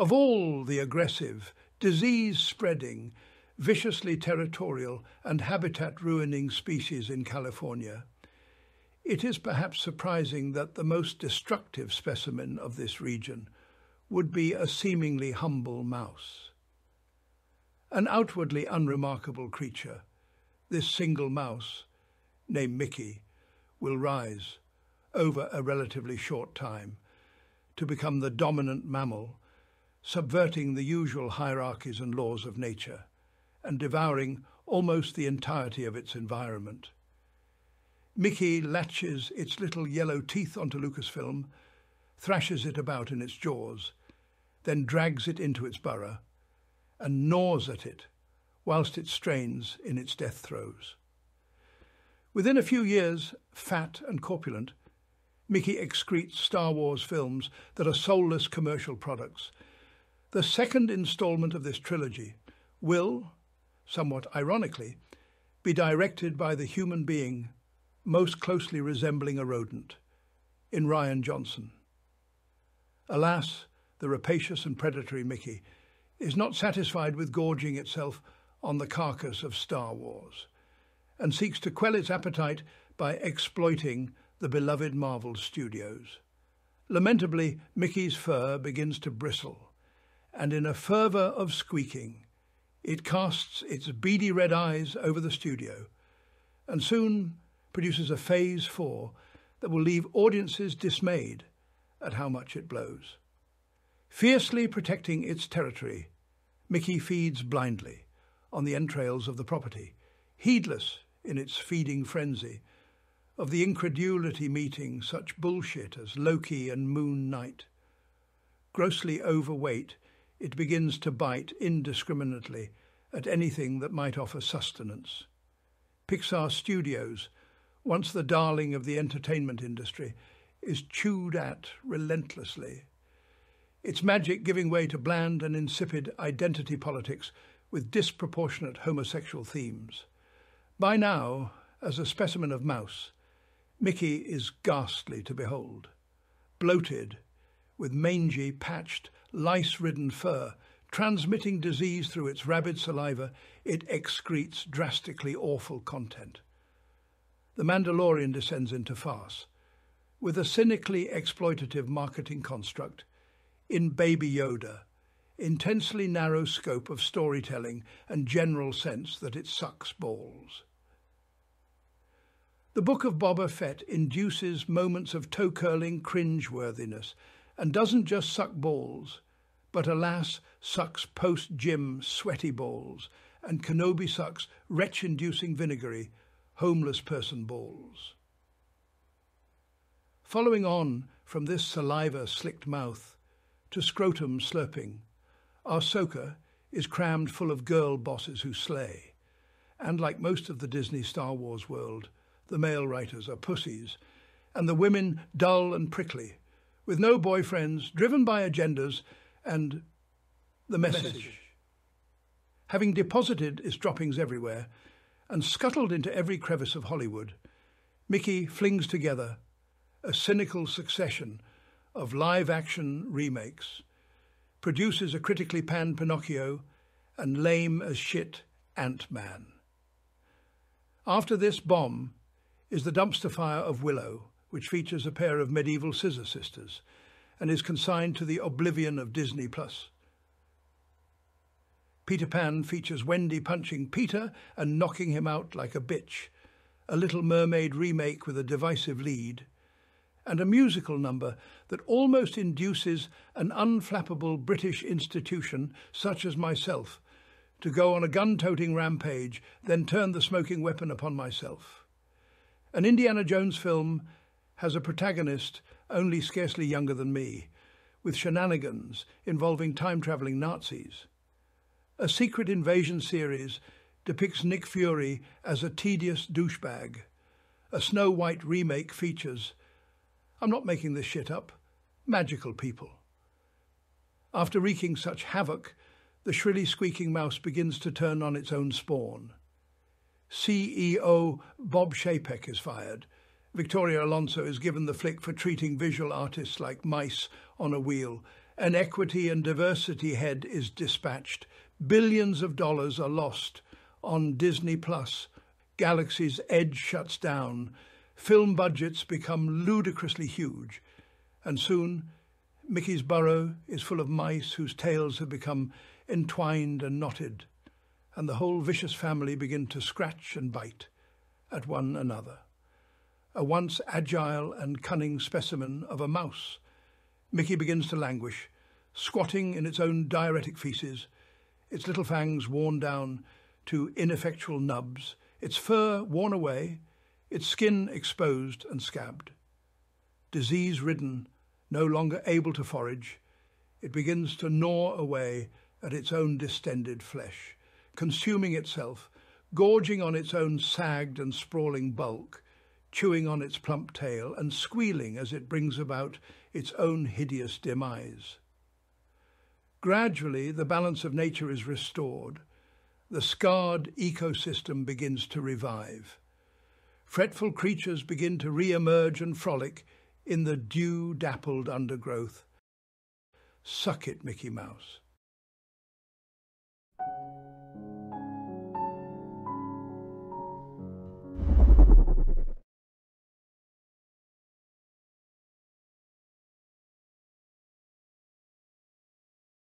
Of all the aggressive, disease-spreading, viciously territorial and habitat-ruining species in California, it is perhaps surprising that the most destructive specimen of this region would be a seemingly humble mouse. An outwardly unremarkable creature, this single mouse, named Mickey, will rise, over a relatively short time, to become the dominant mammal, subverting the usual hierarchies and laws of nature, and devouring almost the entirety of its environment. Mickey latches its little yellow teeth onto Lucasfilm, thrashes it about in its jaws, then drags it into its burrow and gnaws at it whilst it strains in its death throes. Within a few years, fat and corpulent, Mickey excretes Star Wars films that are soulless commercial products. The second instalment of this trilogy will, somewhat ironically, be directed by the human being most closely resembling a rodent, in Rian Johnson. Alas, the rapacious and predatory Mickey is not satisfied with gorging itself on the carcass of Star Wars, and seeks to quell its appetite by exploiting the beloved Marvel studios. Lamentably, Mickey's fur begins to bristle, and in a fervour of squeaking, it casts its beady red eyes over the studio, and soon produces a phase four that will leave audiences dismayed at how much it blows. Fiercely protecting its territory, Mickey feeds blindly on the entrails of the property, heedless in its feeding frenzy of the incredulity meeting such bullshit as Loki and Moon Knight. Grossly overweight, it begins to bite indiscriminately at anything that might offer sustenance. Pixar Studios once the darling of the entertainment industry, is chewed at relentlessly. Its magic giving way to bland and insipid identity politics with disproportionate homosexual themes. By now, as a specimen of mouse, Mickey is ghastly to behold. Bloated, with mangy, patched, lice-ridden fur, transmitting disease through its rabid saliva, it excretes drastically awful content the Mandalorian descends into farce, with a cynically exploitative marketing construct in Baby Yoda, intensely narrow scope of storytelling and general sense that it sucks balls. The Book of Boba Fett induces moments of toe-curling cringe-worthiness and doesn't just suck balls, but alas, sucks post-gym sweaty balls, and Kenobi sucks retch-inducing vinegary homeless person balls. Following on from this saliva-slicked mouth to scrotum slurping, Ahsoka is crammed full of girl bosses who slay, and like most of the Disney Star Wars world, the male writers are pussies, and the women dull and prickly, with no boyfriends, driven by agendas, and the message. message. Having deposited its droppings everywhere, and scuttled into every crevice of Hollywood, Mickey flings together a cynical succession of live-action remakes, produces a critically panned Pinocchio, and lame as shit Ant-Man. After this bomb is the dumpster fire of Willow, which features a pair of medieval scissor sisters and is consigned to the oblivion of Disney+. Plus. Peter Pan features Wendy punching Peter and knocking him out like a bitch, a Little Mermaid remake with a divisive lead, and a musical number that almost induces an unflappable British institution such as myself to go on a gun-toting rampage, then turn the smoking weapon upon myself. An Indiana Jones film has a protagonist only scarcely younger than me, with shenanigans involving time-travelling Nazis. A Secret Invasion series depicts Nick Fury as a tedious douchebag. A Snow White remake features, I'm not making this shit up, magical people. After wreaking such havoc, the shrilly squeaking mouse begins to turn on its own spawn. CEO Bob Chapek is fired. Victoria Alonso is given the flick for treating visual artists like mice on a wheel An equity and diversity head is dispatched. Billions of dollars are lost on Disney Plus. Galaxy's Edge shuts down. Film budgets become ludicrously huge. And soon, Mickey's burrow is full of mice whose tails have become entwined and knotted, and the whole vicious family begin to scratch and bite at one another. A once agile and cunning specimen of a mouse, Mickey begins to languish, squatting in its own diuretic feces, its little fangs worn down to ineffectual nubs, its fur worn away, its skin exposed and scabbed. Disease ridden, no longer able to forage, it begins to gnaw away at its own distended flesh, consuming itself, gorging on its own sagged and sprawling bulk, chewing on its plump tail and squealing as it brings about its own hideous demise. Gradually, the balance of nature is restored. The scarred ecosystem begins to revive. Fretful creatures begin to re-emerge and frolic in the dew-dappled undergrowth. Suck it, Mickey Mouse.